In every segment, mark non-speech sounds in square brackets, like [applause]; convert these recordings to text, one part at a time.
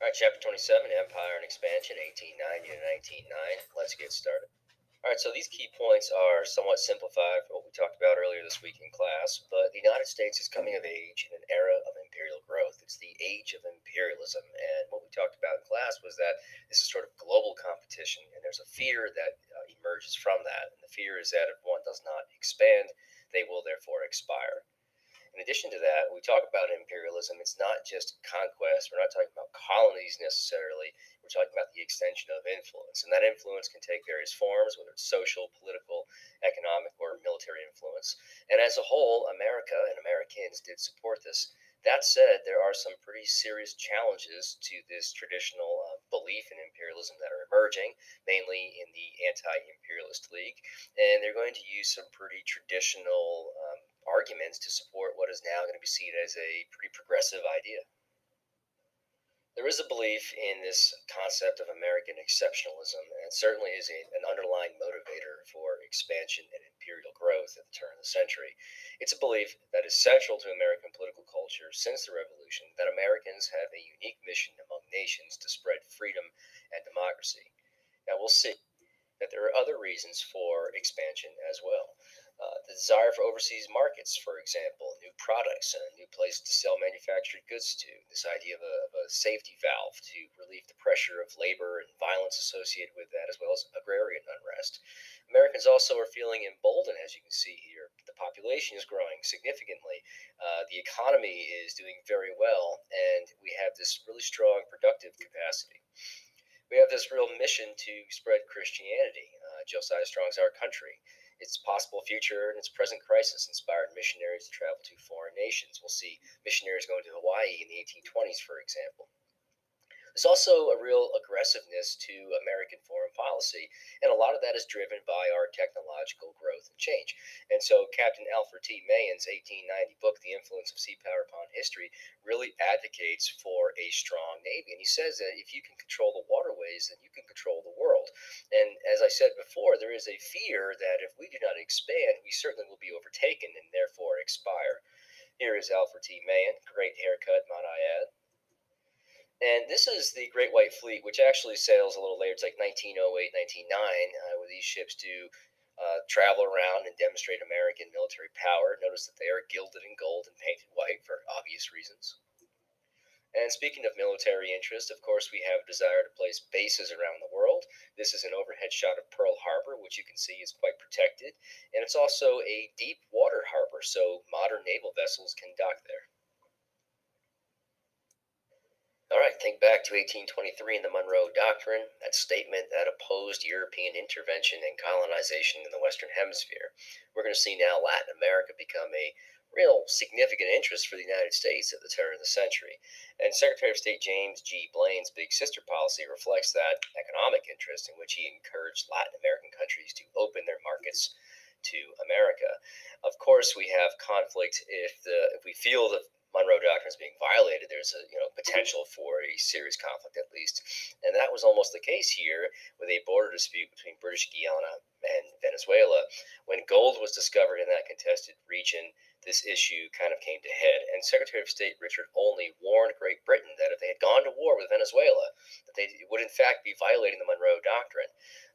All right, chapter 27, Empire and Expansion, 1890 to 1909. Let's get started. All right, so these key points are somewhat simplified from what we talked about earlier this week in class, but the United States is coming of age in an era of imperial growth. It's the age of imperialism, and what we talked about in class was that this is sort of global competition, and there's a fear that uh, emerges from that. And the fear is that if one does not expand, they will therefore expire. In addition to that, we talk about imperialism, it's not just conquest. We're not talking about colonies necessarily. We're talking about the extension of influence. And that influence can take various forms, whether it's social, political, economic, or military influence. And as a whole, America and Americans did support this. That said, there are some pretty serious challenges to this traditional uh, belief in imperialism that are emerging, mainly in the Anti Imperialist League. And they're going to use some pretty traditional arguments to support what is now going to be seen as a pretty progressive idea. There is a belief in this concept of American exceptionalism, and it certainly is a, an underlying motivator for expansion and imperial growth at the turn of the century. It's a belief that is central to American political culture since the Revolution that Americans have a unique mission among nations to spread freedom and democracy. Now, we'll see that there are other reasons for expansion as well. Uh, the desire for overseas markets, for example, new products, and a new place to sell manufactured goods to. This idea of a, of a, safety valve to relieve the pressure of labor and violence associated with that, as well as agrarian unrest. Americans also are feeling emboldened, as you can see here. The population is growing significantly, uh, the economy is doing very well, and we have this really strong productive capacity we have this real mission to spread Christianity. Uh, Josiah Strong's Our Country. Its possible future and its present crisis inspired missionaries to travel to foreign nations. We'll see missionaries going to Hawaii in the 1820s, for example. There's also a real aggressiveness to American foreign policy, and a lot of that is driven by our technological growth and change. And so, Captain Alfred T. Mahan's 1890 book, The Influence of Sea Power Upon History, really advocates for a strong navy. And he says that if you can control the waterways, then you can control the world. And as I said before, there is a fear that if we do not expand, we certainly will be overtaken and therefore expire. Here is Alfred T. Mahan, great haircut, might I add. And this is the Great White Fleet, which actually sails a little later. It's like 1908, 1909, uh, where these ships do uh, travel around and demonstrate American military power. Notice that they are gilded in gold and painted white for obvious reasons. And speaking of military interest, of course, we have a desire to place bases around the world. This is an overhead shot of Pearl Harbor, which you can see is quite protected. And it's also a deep water harbor, so modern naval vessels can dock there. All right, think back to 1823 and the Monroe Doctrine, that statement that opposed European intervention and colonization in the Western Hemisphere. We're going to see now Latin America become a real significant interest for the United States at the turn of the century. And Secretary of State James G. Blaine's Big Sister policy reflects that economic interest in which he encouraged Latin American countries to open their markets to America. Of course, we have conflict if the if we feel that Monroe Doctrine is being violated, there's a you know potential for a serious conflict at least, and that was almost the case here with a border dispute between British Guiana and Venezuela. When gold was discovered in that contested region, this issue kind of came to head, and Secretary of State Richard Olney warned Great Britain that if they had gone to war with Venezuela, that they would in fact be violating the Monroe Doctrine,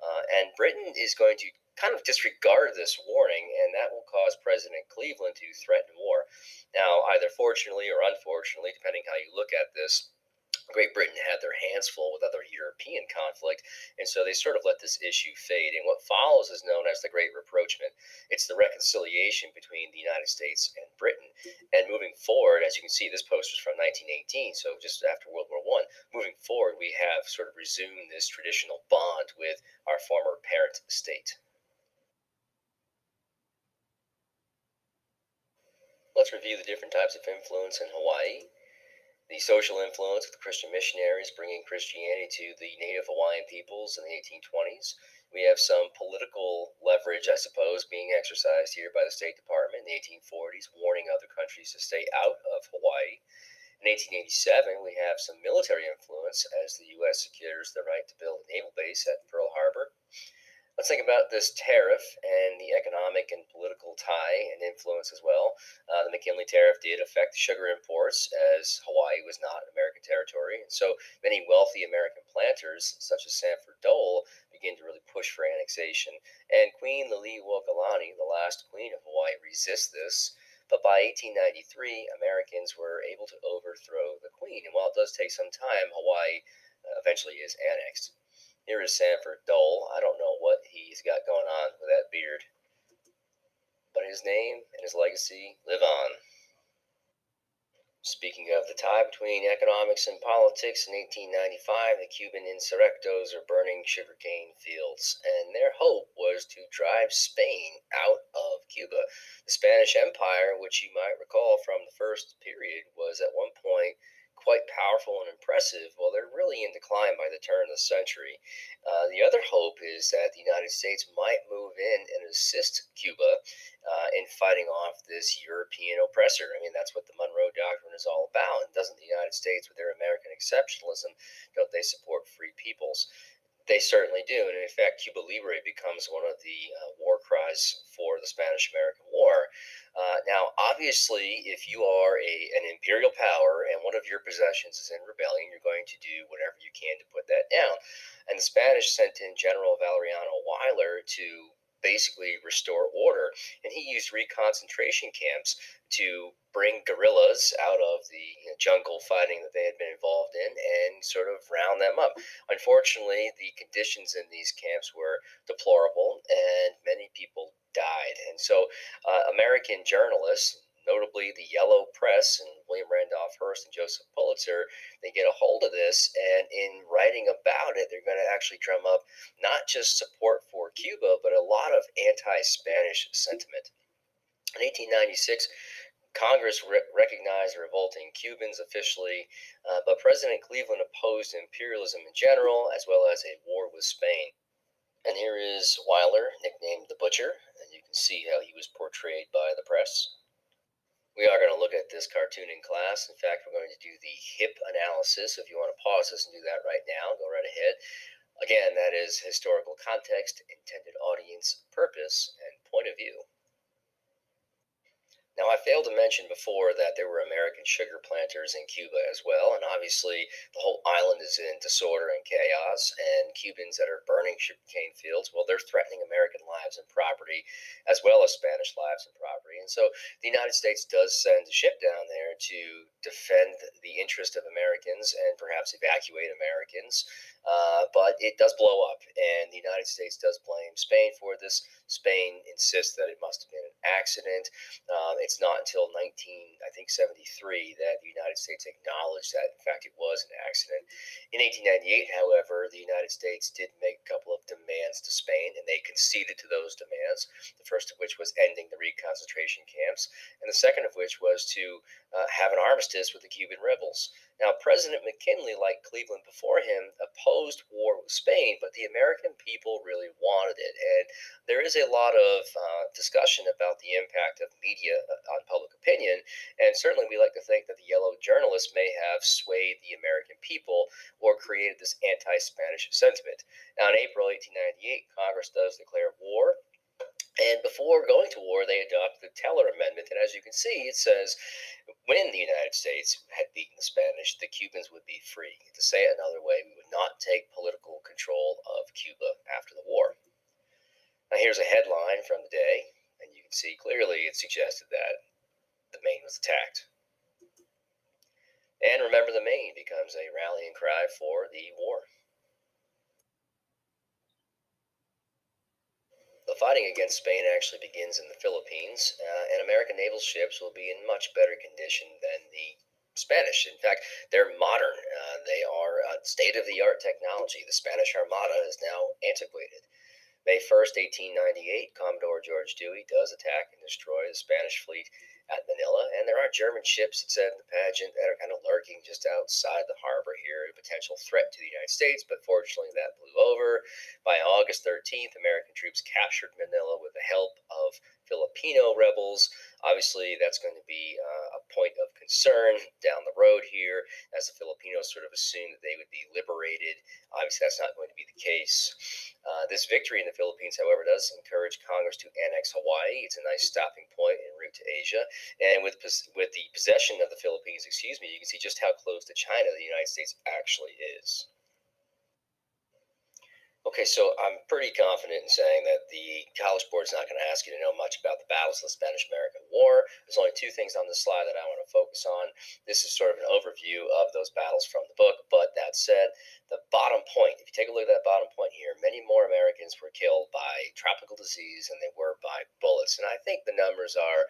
uh, and Britain is going to kind of disregard this warning, and that will cause President Cleveland to threaten war. Now, either fortunately or unfortunately, depending how you look at this, Great Britain had their hands full with other European conflict, and so they sort of let this issue fade. And what follows is known as the Great Rapprochement. It's the reconciliation between the United States and Britain. And moving forward, as you can see, this post was from 1918, so just after World War One. Moving forward, we have sort of resumed this traditional bond with our former parent state. Let's review the different types of influence in Hawaii. The social influence of the Christian missionaries bringing Christianity to the native Hawaiian peoples in the 1820s. We have some political leverage, I suppose, being exercised here by the State Department in the 1840s, warning other countries to stay out of Hawaii. In 1887, we have some military influence as the U.S. secures the right to build a naval base at Pearl Harbor. Let's think about this tariff and the economic and political tie and influence as well. Uh, the McKinley tariff did affect sugar imports as Hawaii was not American territory. And so many wealthy American planters, such as Sanford Dole, begin to really push for annexation. And Queen Liliuokalani, the last queen of Hawaii, resists this. But by 1893, Americans were able to overthrow the queen. And while it does take some time, Hawaii uh, eventually is annexed. Here is Sanford Dole. I don't know he's got going on with that beard but his name and his legacy live on. Speaking of the tie between economics and politics, in 1895, the Cuban insurrectos are burning sugarcane fields, and their hope was to drive Spain out of Cuba. The Spanish Empire, which you might recall from the first period, was at one point quite powerful and impressive, well, they're really in decline by the turn of the century. Uh, the other hope is that the United States might move in and assist Cuba uh, in fighting off this European oppressor. I mean, that's what the Monroe Doctrine is all about. And doesn't the United States, with their American exceptionalism, don't they support free peoples? They certainly do. And in fact, Cuba Libre becomes one of the uh, war cries for the Spanish American War. Uh, now, obviously, if you are a, an imperial power and one of your possessions is in rebellion, you're going to do whatever you can to put that down. And the Spanish sent in General Valeriano Weyler to basically restore order. And he used reconcentration camps to bring guerrillas out of the jungle fighting that they had been involved in and sort of round them up. Unfortunately, the conditions in these camps were deplorable and many people died. And so, uh, American journalists, notably the Yellow Press and William Randolph Hearst and Joseph Pulitzer, they get a hold of this, and in writing about it, they're going to actually drum up not just support for Cuba, but a lot of anti Spanish sentiment. In 1896, Congress re- recognized the revolting Cubans officially, uh, but President Cleveland opposed imperialism in general, as well as a war with Spain. And here is Weyler, nicknamed the Butcher, see how he was portrayed by the press. We are going to look at this cartoon in class. In fact, we're going to do the hip analysis. If you want to pause this and do that right now, go right ahead. Again, that is historical context, intended audience, purpose, and point of view. Now, I failed to mention before that there were American sugar planters in Cuba as well, and obviously the whole island is in disorder and chaos, and Cubans that are burning sugarcane fields, well, they're threatening American lives and property as well as Spanish lives and property. And so the United States does send a ship down there to defend the interest of Americans and perhaps evacuate Americans. Uh, but it does blow up, and the United States does blame Spain for this. Spain insists that it must have been an accident. Um, it's not until 19, I think, 73 that the United States acknowledged that, in fact, it was an accident. In 1898, however, the United States did make a couple of demands to Spain, and they conceded to those demands. The first of which was ending the reconcentration camps, and the second of which was to uh, have an armistice with the Cuban rebels. Now, President McKinley, like Cleveland before him, opposed war with Spain, but the American people really wanted it. And there is a lot of uh, discussion about the impact of media uh, on public opinion. And certainly, we like to think that the yellow journalists may have swayed the American people or created this anti Spanish sentiment. Now, in April 1898, Congress does declare war and before going to war, they adopted the Teller Amendment. And as you can see, it says when the United States had beaten the Spanish, the Cubans would be free. To say it another way, we would not take political control of Cuba after the war. Now, here's a headline from the day, and you can see clearly it suggested that the Maine was attacked. And remember, the Maine becomes a rallying cry for the war. The fighting against Spain actually begins in the Philippines, uh, and American naval ships will be in much better condition than the Spanish. In fact, they're modern. Uh, they are uh, state of the art technology. The Spanish Armada is now antiquated. May 1st, 1898, Commodore George Dewey does attack and destroy the Spanish fleet at Manila. And there are German ships, it said in the pageant, that are kind of lurking just outside the harbor here, a potential threat to the United States, but fortunately that blew over. By August 13th, American troops captured Manila with the help of Filipino rebels. Obviously, that's going to be uh, a point of concern down the road here as the Filipinos sort of assumed that they would be liberated. Obviously, that's not going to be the case. Uh, this victory in the Philippines, however, does encourage Congress to annex Hawaii. It's a nice stopping point to Asia. And with, with the possession of the Philippines, excuse me, you can see just how close to China the United States actually is. Okay, so I'm pretty confident in saying that the College Board is not going to ask you to know much about the battles of the Spanish American War. There's only two things on this slide that I want to focus on. This is sort of an overview of those battles from the book, but that said, the bottom point, if you take a look at that bottom point here, many more Americans were killed by tropical disease than they were by bullets. And I think the numbers are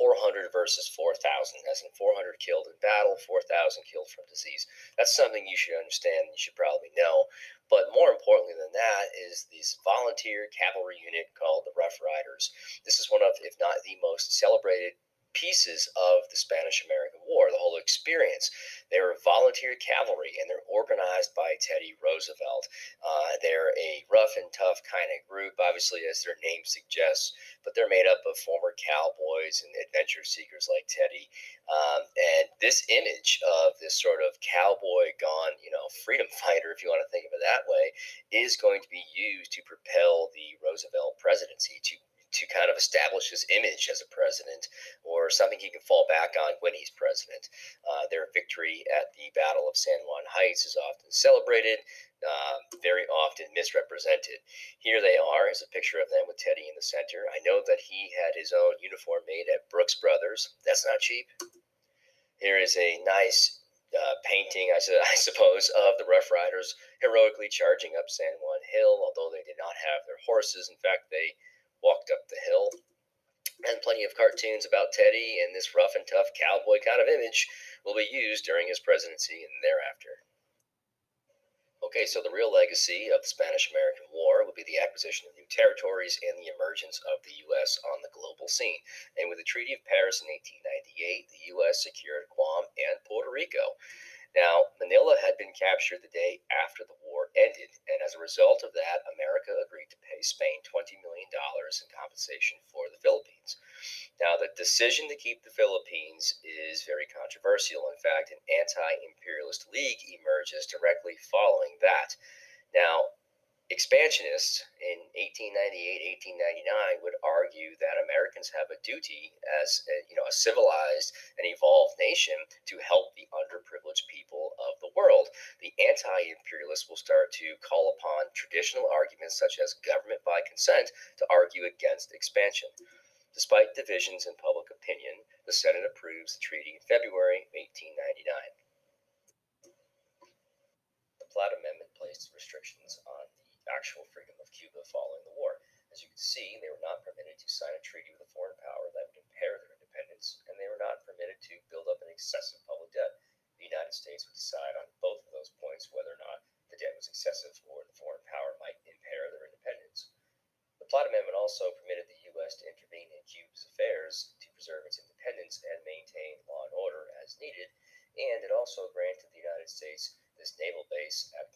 400 versus 4,000, as in 400 killed in battle, 4,000 killed from disease. That's something you should understand, and you should probably know. But more importantly than that is this volunteer cavalry unit called the Rough Riders. This is one of, if not the most celebrated pieces of the Spanish American War, the whole experience. They were volunteer cavalry and they're organized by Teddy Roosevelt. Uh, they're a rough and tough kind of group, obviously, as their name suggests, but they're made up of former cowboys and adventure seekers like Teddy. Um, and this image of this sort of cowboy gone, you know, freedom [laughs] fighter, if you want to think of it that way, is going to be used to propel the Roosevelt presidency to to kind of establish his image as a president or something he can fall back on when he's president. Uh, their victory at the Battle of San Juan Heights is often celebrated, uh, very often misrepresented. Here they are is a picture of them with Teddy in the center. I know that he had his own uniform made at Brooks Brothers. That's not cheap. Here is a nice uh, painting, I, [laughs] I, suppose, of the Rough Riders heroically charging up San Juan Hill, although they did not have their horses. In fact, they walked up the hill. And plenty of cartoons about Teddy and this rough and tough cowboy kind of image will be used during his presidency and thereafter. Okay, so the real legacy of the Spanish American War would be the acquisition of new territories and the emergence of the U.S. on the global scene. And with the Treaty of Paris in 1898, the U.S. secured Guam and Puerto Rico. Now, Manila had been captured the day after the war ended, and as a result of that, America agreed to pay Spain $20 million in compensation for the Philippines. Now, the decision to keep the Philippines is very controversial. In fact, an anti imperialist league emerges directly following that. Now, Expansionists in 1898, 1899 would argue that Americans have a duty as a, you know a civilized and evolved nation to help the underprivileged people of the world. The anti-imperialists will start to call upon traditional arguments such as government by consent to argue against expansion. Despite divisions in public opinion, the Senate approves the treaty in February 1899. The Platt Amendment placed restrictions on actual freedom of Cuba following the war. As you can see, they were not permitted to sign a treaty with a foreign power that would impair their independence, and they were not permitted to build up an excessive public debt. The United States would decide on both of those points whether or not the debt was excessive or the foreign power might impair their independence. The Platt Amendment also permitted the U.S. to intervene in Cuba's affairs to preserve its independence and maintain law and order as needed, and it also granted the United States this naval base at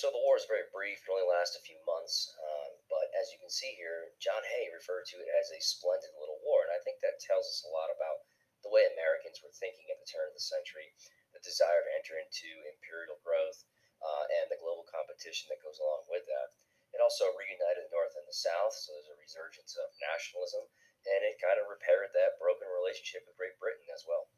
so the war is very brief, it only lasts a few months. Um, but as you can see here, John Hay referred to it as a splendid little war. And I think that tells us a lot about the way Americans were thinking at the turn of the century, the desire to enter into imperial growth uh, and the global competition that goes along with that. It also reunited the North and the South, so there's a resurgence of nationalism, and it kind of repaired that broken relationship with Great Britain as well.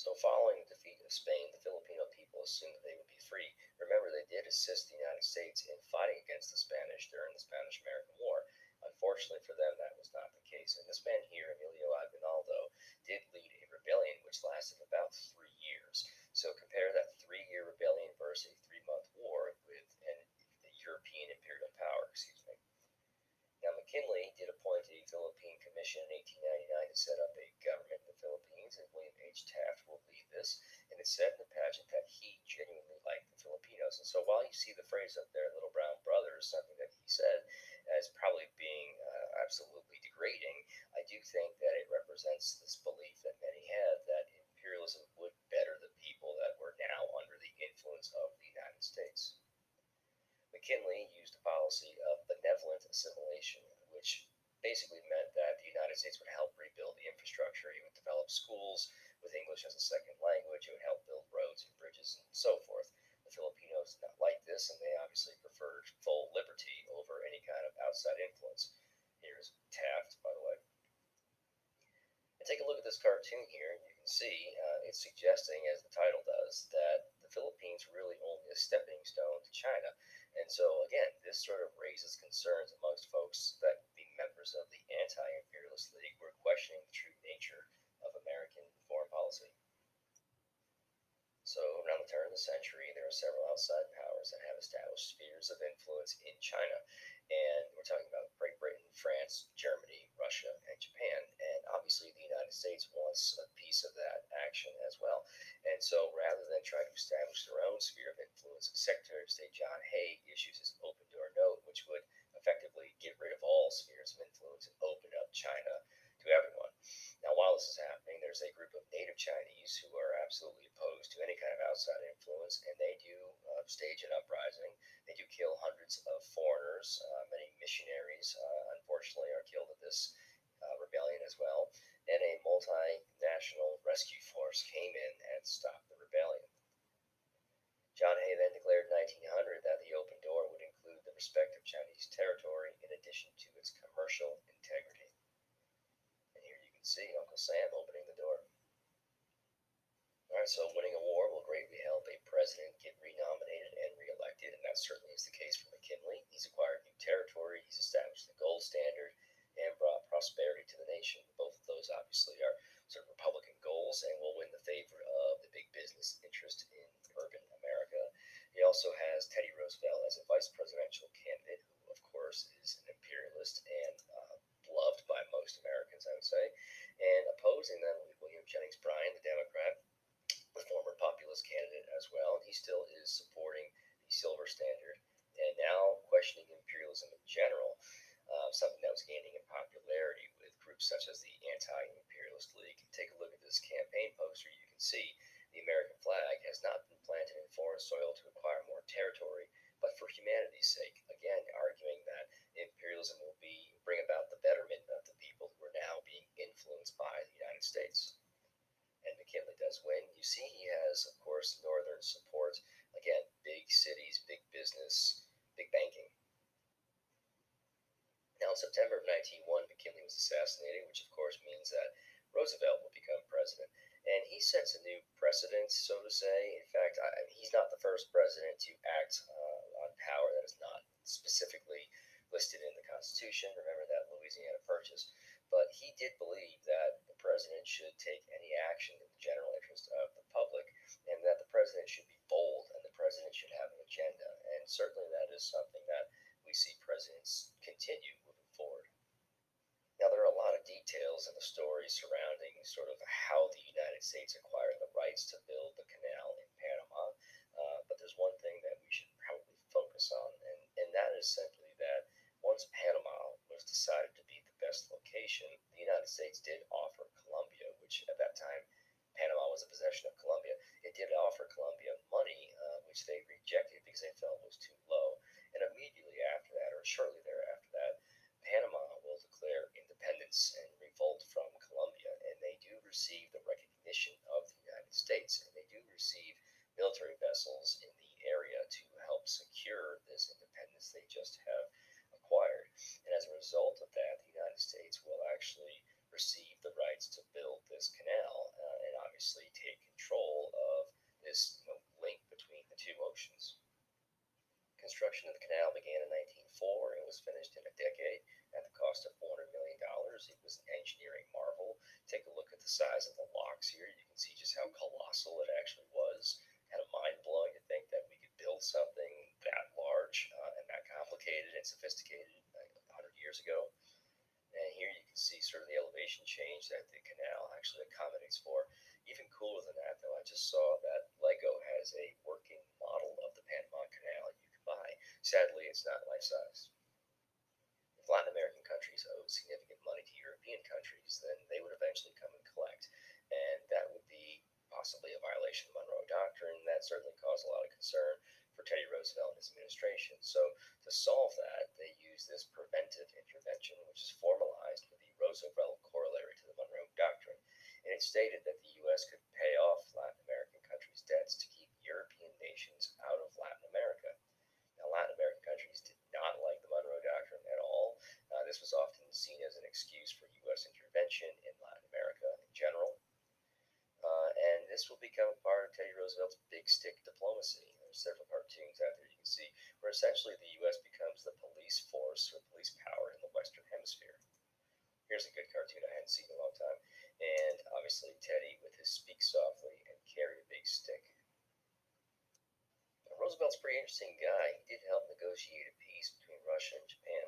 So, following the defeat of Spain, the Filipino people assumed that they would be free. Remember, they did assist the United States in fighting against the Spanish during the Spanish American War. Unfortunately for them, that was not the case. And this man here, Emilio Aguinaldo, did lead a rebellion which lasted about three years. So, compare that three year rebellion versus a three month war with an, a European imperial power. Excuse me. Now, McKinley did appoint a Philippine Commission in 1899 to set up a government in the Philippines, and William H. Taft will lead this. And it said in the pageant that he genuinely liked the Filipinos. And so while you see the phrase up there, little brown brothers, something that he said as probably being uh, absolutely degrading, I do think that it represents this belief that many had that imperialism would better the people that were now under the influence of the United States. McKinley used a policy of assimilation, which basically meant that the United States would help rebuild the infrastructure. It would develop schools with English as a second language. It would help build roads and bridges and so forth. The Filipinos did not like this, and they obviously preferred full liberty over any kind of outside influence. Here's Taft, by the way. And take a look at this cartoon here, and you can see uh, it's suggesting, as the title does, that the Philippines really only a stepping stone to China. And so, again, this sort of raises concerns amongst folks that the members of the anti imperialist league were questioning the true nature of American foreign policy. So, around the turn of the century, there are several outside powers that have established spheres of influence in China. And we're talking about Great Britain, France, Germany, Russia, and Japan. And obviously, the United States wants a piece of that action as well. And so, rather than try to establish their own sphere of influence, Secretary of State John Hay issues his open door note, which would effectively get rid of all spheres of influence and open up China to everyone. Now, while this is happening, there's a group of native Chinese who are absolutely opposed to any kind of outside influence, and they do uh, stage an uprising. They do kill hundreds of foreigners. Uh, many missionaries, uh, unfortunately, are killed at this uh, rebellion as well. And a multinational rescue force came in and stopped the rebellion. John Hay then declared in 1900 that the open door would include the respect of Chinese territory in addition to its commercial integrity. And here you can see Uncle Sam opening the door. All right, so winning a war will greatly help a president get renominated and reelected, and that certainly is the case for McKinley. He's acquired new territory, he's established the gold standard, and brought prosperity to the nation. Both of those obviously are sort of Republican goals and will win the favor of the big business interest in urban America. He also has Teddy Roosevelt as a vice presidential candidate, who, of course, is an imperialist and uh, loved by most Americans, I would say. And opposing them will be William Jennings Bryan, the Democrat, the former populist candidate as well. And he still is supporting the silver standard and now questioning imperialism in general, uh, something that was gaining in popularity with groups such as the Anti Imperialist League. Take a look at this campaign poster. You can see the American flag has not been planted in foreign soil to acquire more territory, but for humanity's sake. Again, arguing that imperialism will be bring about the betterment of the people who are now being influenced by the United States. And McKinley does win. You of course, northern support. Again, big cities, big business, big banking. Now, in September of 1901, McKinley was assassinated, which of course means that Roosevelt will become president and he sets a new precedent, so to say. In fact, I, he's not the first president to act uh, on power that is not specifically listed in the Constitution. Remember that Louisiana Purchase. But he did believe that the president should take any action in the general interest of the public, and that the president should be bold, and the president should have an agenda. And certainly that is something that we see presidents continue moving forward. Now, there are a lot of details in the story surrounding sort of how the United States acquired the rights to build the canal in Panama, uh, but there's one thing that we should probably focus on, and, and that is simply that once Panama was decided to be the best location, the United States did offer Colombia, which at that time Panama was a possession of Colombia, it did offer Colombia money, uh, which they rejected because they felt was too low. And immediately after that, or shortly thereafter that, Panama will declare independence and revolt from Colombia, and they do receive the recognition of the United States, and they do receive military vessels in the area to help secure this independence they just have acquired. And as a result of that, the United States will actually receive the rights to build this canal uh, and obviously take control of this you know, link between the two oceans. Construction of the canal began in 1904 and was finished in a decade at the cost of $400 million. It was an engineering marvel. Take a look at the size of the locks here. You can see just how colossal it actually was. Kind of mind blowing to think that we could build something that large uh, and that complicated and sophisticated like 100 years ago. And here you can see sort of the elevation change that the canal actually accommodates for. Even cooler than that, though, I just saw that Lego has a working model of the Panama Canal you can buy. Sadly, it's not life size. Latin American countries owed significant money to European countries, then they would eventually come and collect. And that would be possibly a violation of the Monroe Doctrine. That certainly caused a lot of concern for Teddy Roosevelt and his administration. So, to solve that, they used this preventive intervention, which is formalized with the Roosevelt corollary to the Monroe Doctrine. And it stated that the U.S. could pay off this was often seen as an excuse for U.S. intervention in Latin America in general. Uh, and this will become a part of Teddy Roosevelt's big stick diplomacy. There's several cartoons out there you can see where essentially the U.S. becomes the police force or police power in the Western Hemisphere. Here's a good cartoon I hadn't seen in a long time. And obviously, Teddy with his speak softly and carry a big stick. Now, Roosevelt's a pretty interesting guy. He did help negotiate a peace between Russia and Japan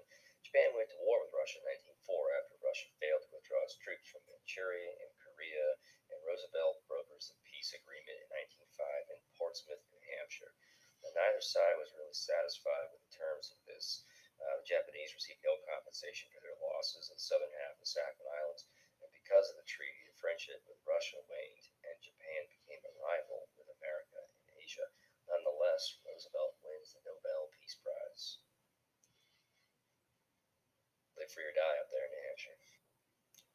Japan went to war with Russia in 1904 after Russia failed to withdraw its troops from Manchuria and Korea, and Roosevelt brokers a peace agreement in 1905 in Portsmouth, New Hampshire. Now, neither side was really satisfied with the terms of this. Uh, the Japanese received no compensation for their losses in the southern half of the Sakhalin Islands, and because of the treaty, the friendship with Russia waned, and Japan became a rival with America in Asia. Nonetheless, Roosevelt wins the Nobel Peace Prize. Live free or die up there in New Hampshire.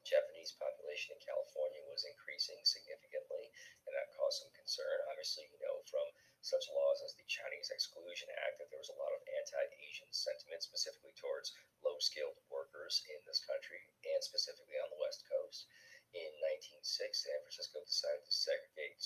Japanese population in California was increasing significantly, and that caused some concern. Obviously, you know, from such laws as the Chinese Exclusion Act that there was a lot of anti Asian sentiment, specifically towards low skilled workers in this country and specifically on the West Coast. In 1906, San Francisco decided to segregate